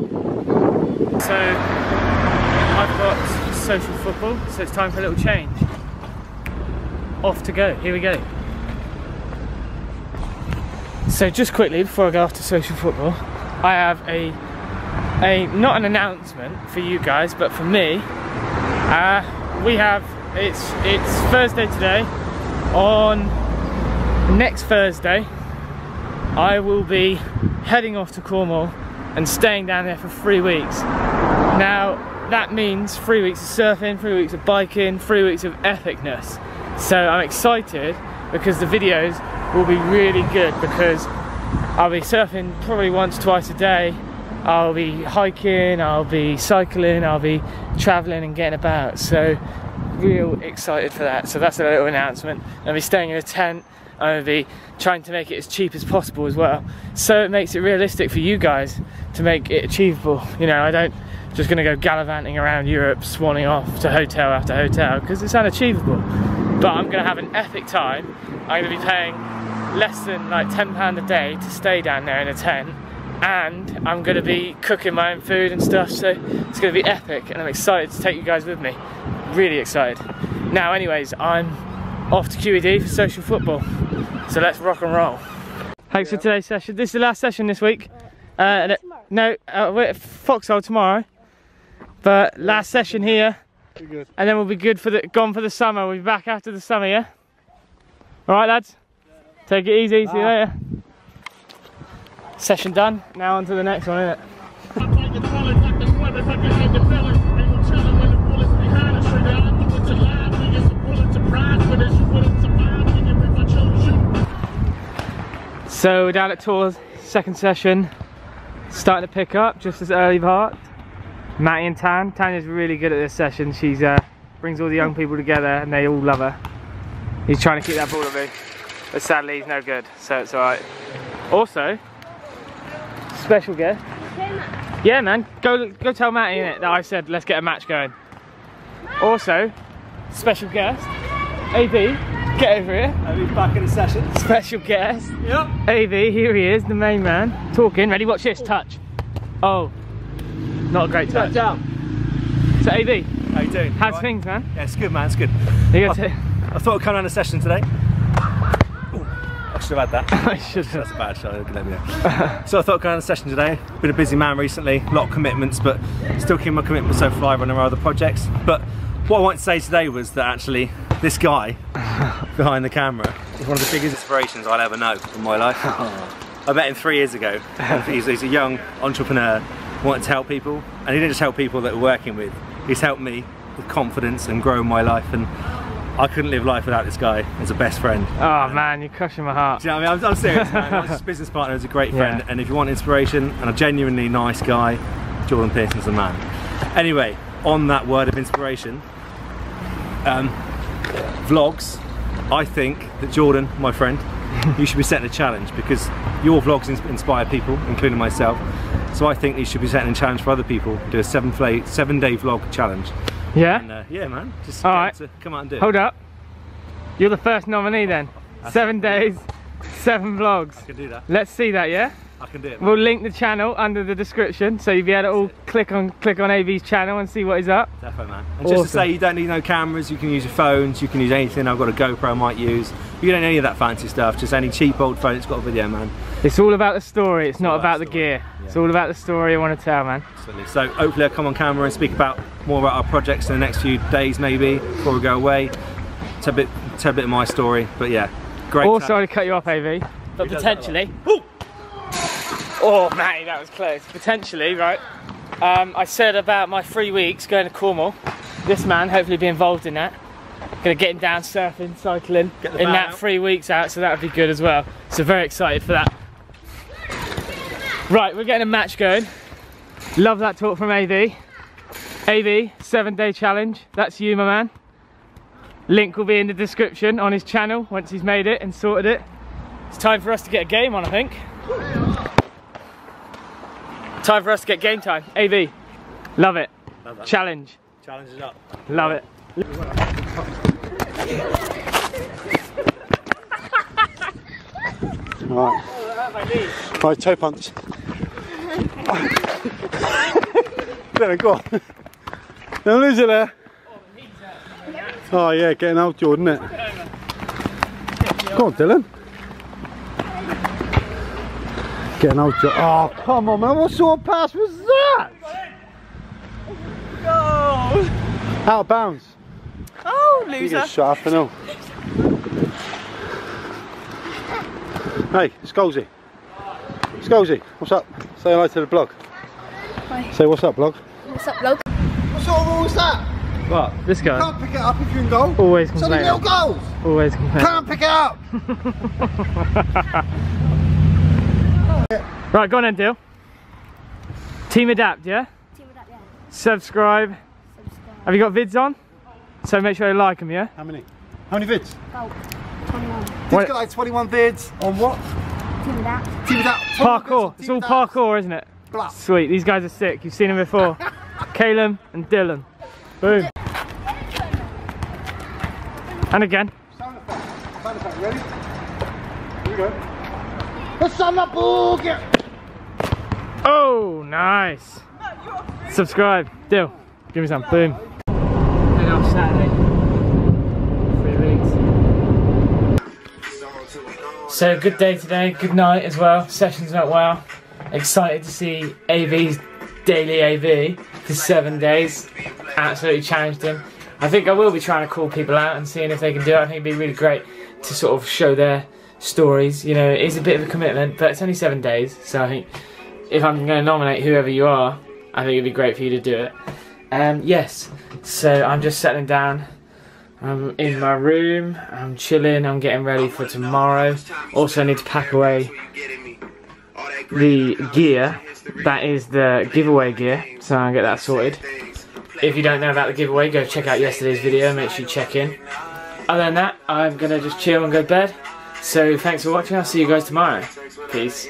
So I've got social football, so it's time for a little change. Off to go, here we go. So just quickly before I go off to social football, I have a a not an announcement for you guys, but for me. Uh, we have it's it's Thursday today. On next Thursday, I will be heading off to Cornwall and staying down there for three weeks. Now that means three weeks of surfing, three weeks of biking, three weeks of epicness. So I'm excited because the videos will be really good because I'll be surfing probably once, twice a day. I'll be hiking, I'll be cycling, I'll be traveling and getting about. So real excited for that. So that's a little announcement. I'll be staying in a tent. Be trying to make it as cheap as possible as well. So it makes it realistic for you guys to make it achievable. You know, I don't just gonna go gallivanting around Europe, swanning off to hotel after hotel because it's unachievable. But I'm gonna have an epic time. I'm gonna be paying less than like £10 a day to stay down there in a tent and I'm gonna be cooking my own food and stuff so it's gonna be epic and I'm excited to take you guys with me really excited now anyways I'm off to QED for social football. So let's rock and roll. Thanks for today's session. This is the last session this week. Uh, no uh, we're at Foxhole tomorrow. But last session here. And then we'll be good for the gone for the summer. We'll be back after the summer yeah? All right lads? Take it easy see you later. Session done. Now on to the next one, isn't it? So we're down at Tours, second session, starting to pick up just as early part. Matty and Tan. Tanya's really good at this session. She's uh, brings all the young people together and they all love her. He's trying to keep that ball at me, but sadly he's no good, so it's alright. Also, special guest. Yeah, man. Go go tell Matty in it that I said let's get a match going. Also, special guest, AB. Get over here. Are we back in the session? Special guest, Yep. AB. Here he is, the main man. Talking. Ready? Watch this. Touch. Oh, not a great touch. down. So AB, How you doing? how's Right? things, man? Yeah, it's good, man. It's good. You got to. I thought I'd come down the session today. Ooh, I should have had that. I should have. That's a bad shot. Let me know. so I thought I'd come session today. Been a busy man recently. A lot of commitments, but still keeping my commitments so far on our other projects. But what I wanted to say today was that actually this guy behind the camera is one of the biggest inspirations I'll ever know in my life. I met him three years ago. He's, he's a young entrepreneur, wanted to help people, and he didn't just help people that we're working with. He's helped me with confidence and grow my life, and I couldn't live life without this guy as a best friend. Oh man, you're crushing my heart. Do you know what I mean? I'm, I'm serious, man. My business partner is a great friend, Yeah. and if you want inspiration and a genuinely nice guy, Jordan Pierson's the man. Anyway, on that word of inspiration, um, vlogs, I think that Jordan, my friend, you should be setting a challenge because your vlogs inspire people, including myself. So I think you should be setting a challenge for other people. Do a seven, play, seven day vlog challenge. Yeah. And uh, yeah, man, just All to come out and do it. Hold up. You're the first nominee then. Seven days, seven vlogs. I can do that. Let's see that, yeah? I can do it. We'll link the channel under the description so you'll be able to all click on click on AV's channel and see what he's up. Definitely, man. And just to say, you don't need no cameras. You can use your phones. You can use anything. I've got a GoPro I might use. You don't need any of that fancy stuff. Just any cheap old phone It's got a video, man. It's all about the story, it's not about about the the story. gear. Yeah. It's all about the story I want to tell, man. Absolutely. So hopefully I'll come on camera and speak about more about our projects in the next few days, maybe before we go away. Tell a bit, tell a bit of my story. But yeah, great. Oh, also, to- to cut you off, AV, but Who does that potentially. Oh, Matty, that was close. Potentially, right? Um, I said about my three weeks going to Cornwall. This man, hopefully, be involved in that. Gonna get him down surfing, cycling in that out. three weeks out, so that would be good as well. So very excited for that. Right, we're getting a match going. Love that talk from AV. AV, seven day challenge. That's you, my man. Link will be in the description on his channel once he's made it and sorted it. It's time for us to get a game on, I think. Time for us to get game time. AV, love it. Love that. Challenge, Challenge is up. love it. Right. Right, toe punch. Dylan, go on. Don't lose it there. Oh yeah, getting out Jordan, isn't it? Go on, Dylan. Getting out Jordan. Oh, come on, man. What sort of pass was that? Out of bounds. Oh, You loser. get shot up and all. Hey, Scolzy. Scolzy, what's up? Say hello to the blog. Hi. Say what's up, blog. What's up, blog? What sort of rule is that? What? This guy? Can't pick it up if you're in goal. Always It's only little goals. Always complaining. Can't pick it up. Right, go on then, Dill. Team Adapt, yeah? Team with that, yeah. Subscribe. Subscribe. Have you got vids on? So make sure you like them, yeah? How many? How many vids? Go. 21. He's What- got like 21 vids on what? Team Adapt. Team Adapt. that. 21 Parkour. It's all of That. parkour, isn't it? Bluff. Sweet. These guys are sick. You've seen them before. Caleb and Dylan. Boom. And again. Sound effect. Sound effect. Ready? Here we go. Let's on the boogie. Oh, nice. Subscribe. Dill. Give me some. Boom. So good day today. Good night as well. Sessions went well. Excited to see AV's daily AV for seven days. Absolutely challenged him. I think I will be trying to call people out and seeing if they can do it. I think it'd be really great to sort of show their stories. You know, it is a bit of a commitment, but it's only seven days, so I think if I'm going to nominate whoever you are, I think it'd be great for you to do it. Um, yes, so I'm just settling down. I'm in my room. I'm chilling. I'm getting ready for tomorrow. Also, I need to pack away the gear. That is the giveaway gear. So I'll get that sorted. If you don't know about the giveaway, go check out yesterday's video. Make sure you check in. Other than that, I'm gonna just chill and go to bed. So thanks for watching. I'll see you guys tomorrow. Peace.